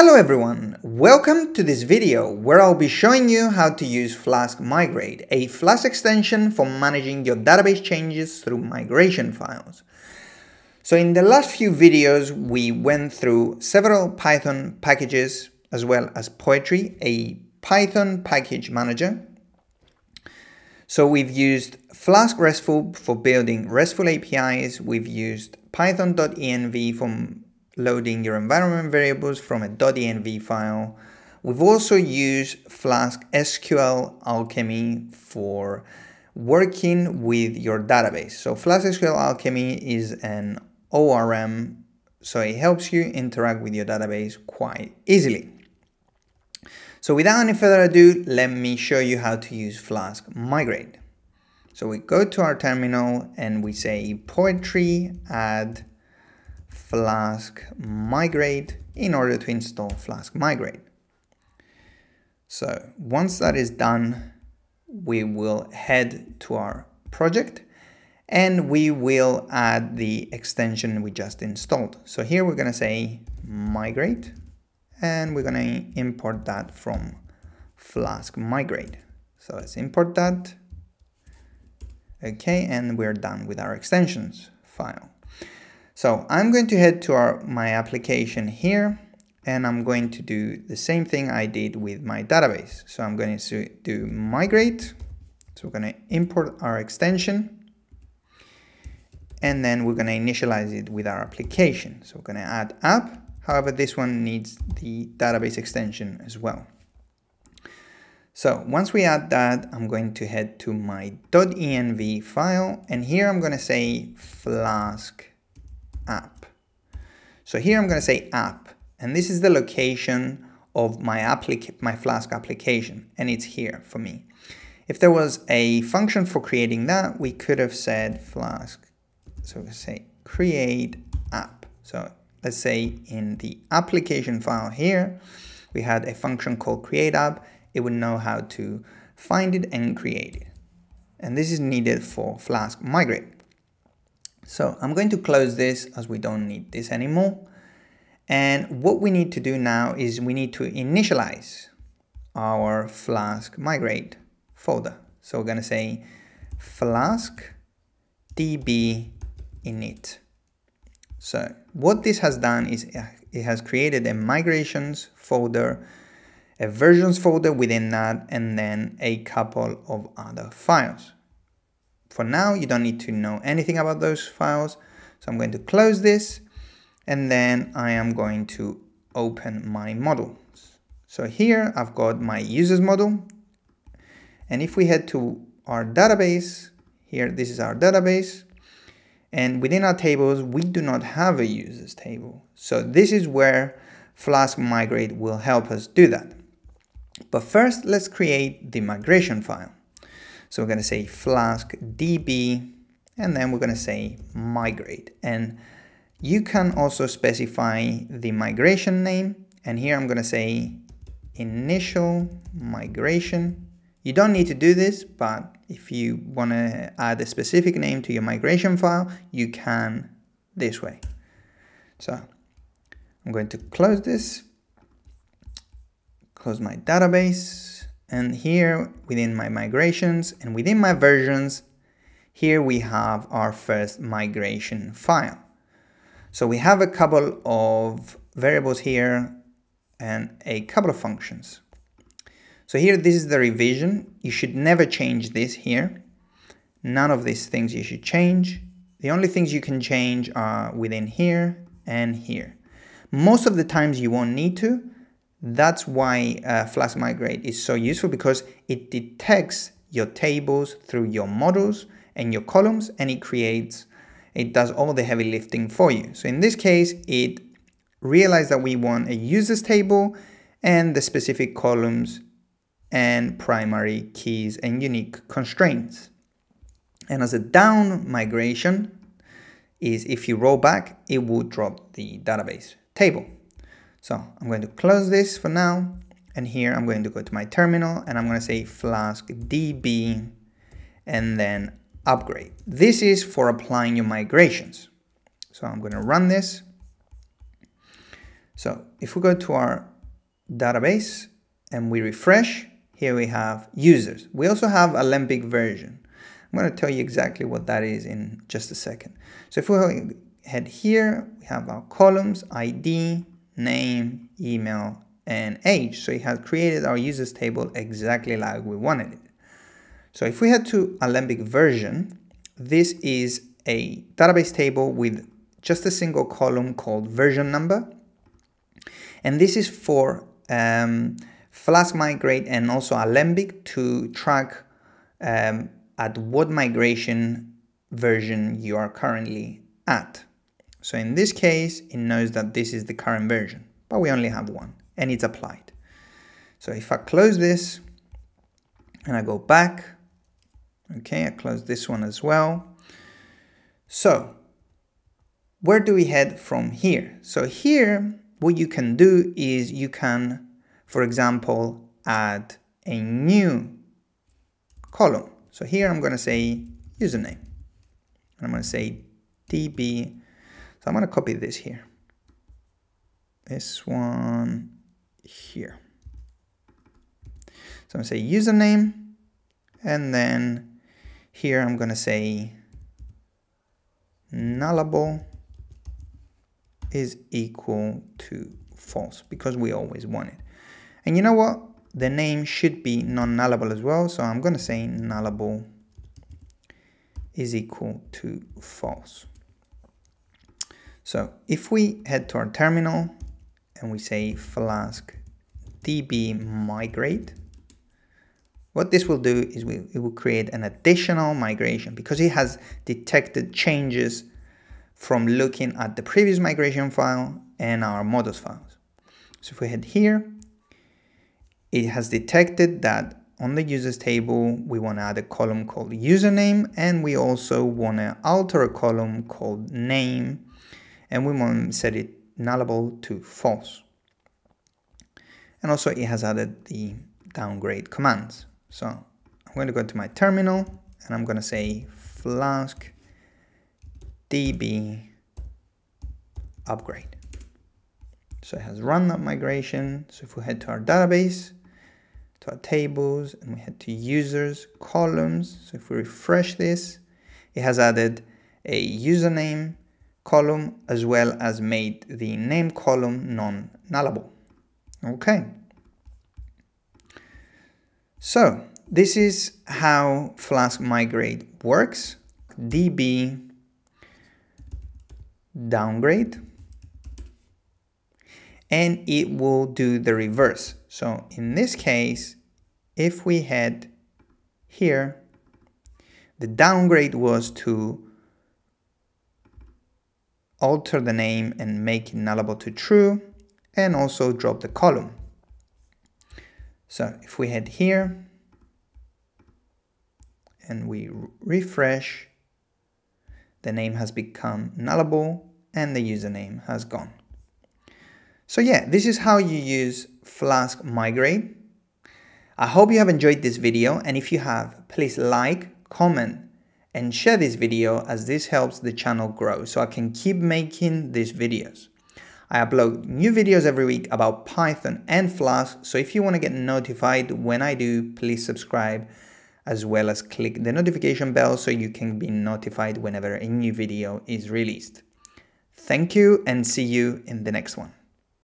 Hello everyone, welcome to this video where I'll be showing you how to use Flask Migrate, a Flask extension for managing your database changes through migration files. So in the last few videos we went through several Python packages as well as Poetry, a Python package manager. So we've used Flask RESTful for building RESTful APIs, we've used python-dotenv for loading your environment variables from a .env file. We've also used Flask SQL Alchemy for working with your database. So Flask SQL Alchemy is an ORM, so it helps you interact with your database quite easily. So without any further ado, let me show you how to use Flask Migrate. So we go to our terminal and we say poetry add Flask Migrate in order to install Flask Migrate. So once that is done, we will head to our project and we will add the extension we just installed. So here we're going to say migrate and we're going to import that from Flask Migrate. So let's import that. Okay, and we're done with our extensions file. So I'm going to head to our, my application here and I'm going to do the same thing I did with my database. So I'm going to do migrate. So we're going to import our extension and then we're going to initialize it with our application. So we're going to add app. However, this one needs the database extension as well. So once we add that, I'm going to head to my .env file and here I'm going to say flask app. So here I'm going to say app, and this is the location of my, my Flask application, and it's here for me. If there was a function for creating that, we could have said Flask, so we say create app. So let's say in the application file here, we had a function called create app. It would know how to find it and create it. And this is needed for Flask migrate. So I'm going to close this as we don't need this anymore. And what we need to do now is we need to initialize our Flask migrate folder. So we're going to say flask db init. So what this has done is it has created a migrations folder, a versions folder within that, and then a couple of other files. For now, you don't need to know anything about those files. So I'm going to close this and then I am going to open my model. So here I've got my users model. And if we head to our database, here, this is our database. And within our tables, we do not have a users table. So this is where Flask Migrate will help us do that. But first, let's create the migration file. So we're going to say flask db and then we're going to say migrate. And you can also specify the migration name. And here I'm going to say initial migration. You don't need to do this, but if you want to add a specific name to your migration file, you can this way. So I'm going to close this, close my database, and here within my migrations and within my versions, here we have our first migration file. So we have a couple of variables here and a couple of functions. So here, this is the revision. You should never change this here. None of these things you should change. The only things you can change are within here and here. Most of the times you won't need to, that's why uh, Flask Migrate is so useful because it detects your tables through your models and your columns and it creates, it does all the heavy lifting for you. So in this case, it realized that we want a users table and the specific columns and primary keys and unique constraints. And as a down migration is if you roll back, it will drop the database table. So I'm going to close this for now. And here I'm going to go to my terminal and I'm going to say flask db and then upgrade. This is for applying your migrations. So I'm going to run this. So if we go to our database and we refresh, here we have users. We also have Alembic version. I'm going to tell you exactly what that is in just a second. So if we head here, we have our columns, ID, name, email, and age. So it has created our users table exactly like we wanted it. So if we head to Alembic version, this is a database table with just a single column called version number. And this is for um, Flask Migrate and also Alembic to track um, at what migration version you are currently at. So in this case, it knows that this is the current version, but we only have one and it's applied. So if I close this and I go back, okay, I close this one as well. So where do we head from here? So here, what you can do is you can, for example, add a new column. So here I'm going to say username. And I'm going to say db. So I'm going to copy this here. This one here. So I'm going to say username. And then here I'm going to say nullable is equal to false because we always want it. And you know what? the name should be non-nullable as well. So I'm going to say nullable is equal to false. So if we head to our terminal and we say flask db migrate, what this will do is we, it will create an additional migration because it has detected changes from looking at the previous migration file and our models files. So if we head here, it has detected that on the users table, we want to add a column called username, and we also want to alter a column called name, and we want to set it nullable to false. And also it has added the downgrade commands. So I'm going to go to my terminal and I'm going to say flask db upgrade. So it has run that migration. So if we head to our database, to our tables and we head to users columns. So if we refresh this, it has added a username column as well as made the name column non-nullable. Okay. So this is how Flask Migrate works. db downgrade and it will do the reverse. So in this case, if we had here, the downgrade was to alter the name and make it nullable to true and also drop the column. So if we head here and we refresh, the name has become nullable and the username has gone. So yeah, this is how you use Flask Migrate. I hope you have enjoyed this video and if you have, please like, comment and share this video as this helps the channel grow so I can keep making these videos. I upload new videos every week about Python and Flask, so if you want to get notified when I do, please subscribe as well as click the notification bell so you can be notified whenever a new video is released. Thank you and see you in the next one.